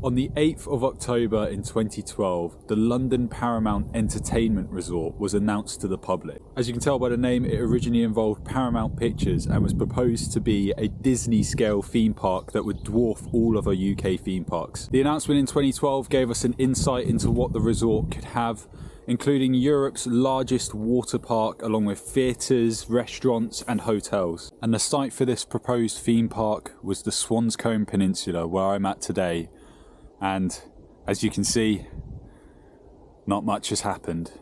On the 8th of October in 2012, the London Paramount Entertainment Resort was announced to the public. As you can tell by the name, it originally involved Paramount Pictures and was proposed to be a Disney scale theme park that would dwarf all other UK theme parks. The announcement in 2012 gave us an insight into what the resort could have, including Europe's largest water park along with theatres, restaurants and hotels. And the site for this proposed theme park was the Swanscombe Peninsula where I'm at today and as you can see, not much has happened.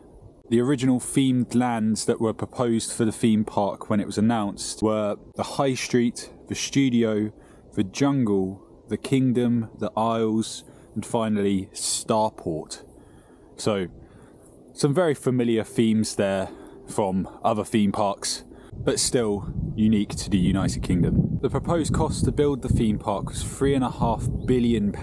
The original themed lands that were proposed for the theme park when it was announced were the High Street, the Studio, the Jungle, the Kingdom, the Isles, and finally Starport. So, some very familiar themes there from other theme parks but still unique to the United Kingdom. The proposed cost to build the theme park was £3.5 billion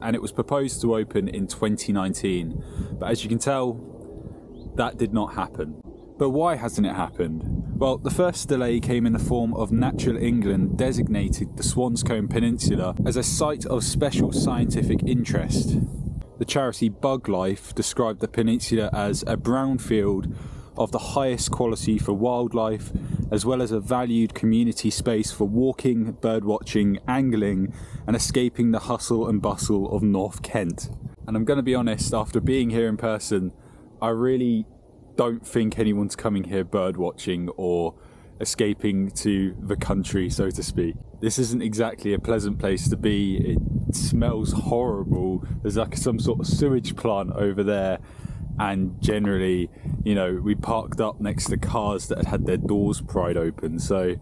and it was proposed to open in 2019. But as you can tell, that did not happen. But why hasn't it happened? Well, the first delay came in the form of Natural England designated the Swanscombe Peninsula as a site of special scientific interest. The charity Buglife described the peninsula as a brownfield of the highest quality for wildlife, as well as a valued community space for walking, birdwatching, angling, and escaping the hustle and bustle of North Kent. And I'm going to be honest, after being here in person, I really don't think anyone's coming here birdwatching or escaping to the country, so to speak. This isn't exactly a pleasant place to be. It smells horrible. There's like some sort of sewage plant over there and generally, you know, we parked up next to cars that had had their doors pried open. So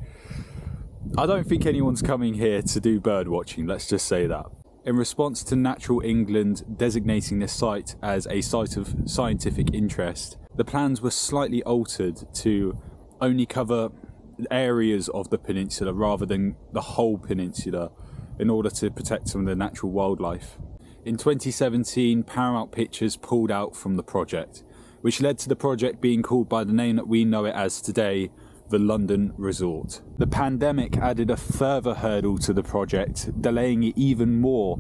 I don't think anyone's coming here to do bird watching, let's just say that. In response to Natural England designating this site as a site of scientific interest, the plans were slightly altered to only cover areas of the peninsula rather than the whole peninsula in order to protect some of the natural wildlife. In 2017, Paramount Pictures pulled out from the project, which led to the project being called by the name that we know it as today, the London Resort. The pandemic added a further hurdle to the project, delaying it even more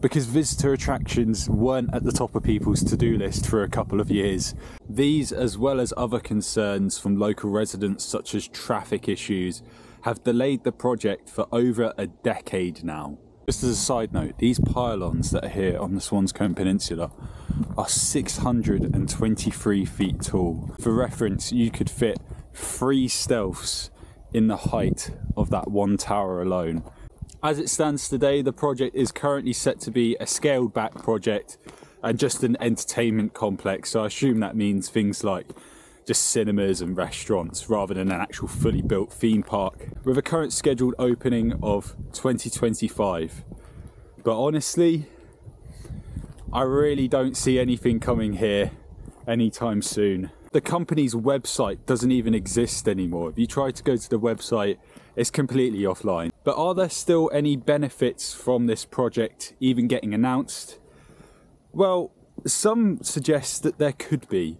because visitor attractions weren't at the top of people's to do list for a couple of years. These, as well as other concerns from local residents, such as traffic issues, have delayed the project for over a decade now. Just as a side note, these pylons that are here on the Swanscombe Peninsula are 623 feet tall. For reference, you could fit three stealths in the height of that one tower alone. As it stands today, the project is currently set to be a scaled back project and just an entertainment complex. So I assume that means things like just cinemas and restaurants rather than an actual fully built theme park with a current scheduled opening of 2025. But honestly, I really don't see anything coming here anytime soon. The company's website doesn't even exist anymore. If you try to go to the website, it's completely offline. But are there still any benefits from this project even getting announced? Well, some suggest that there could be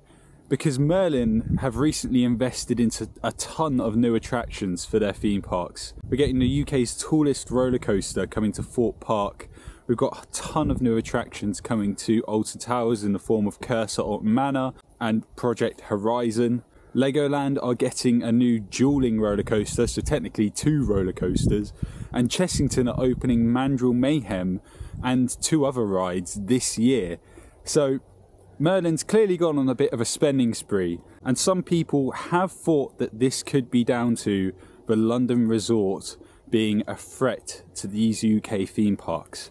because Merlin have recently invested into a ton of new attractions for their theme parks. We're getting the UK's tallest roller coaster coming to Thorpe Park. We've got a ton of new attractions coming to Alton Towers in the form of Curse at Alton Manor and Project Horizon. Legoland are getting a new dueling roller coaster, so technically two roller coasters, and Chessington are opening Mandrill Mayhem and two other rides this year. So Merlin's clearly gone on a bit of a spending spree, and some people have thought that this could be down to the London resort being a threat to these UK theme parks.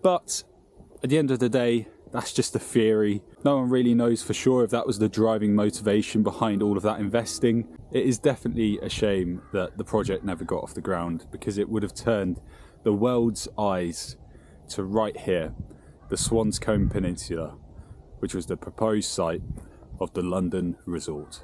But at the end of the day, that's just a theory. No one really knows for sure if that was the driving motivation behind all of that investing. It is definitely a shame that the project never got off the ground because it would have turned the world's eyes to right here, the Swanscombe Peninsula which was the proposed site of the London resort.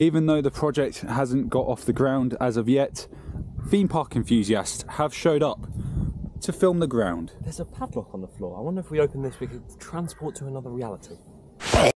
Even though the project hasn't got off the ground as of yet, theme park enthusiasts have showed up to film the ground. There's a padlock on the floor. I wonder if we open this, we could transport to another reality.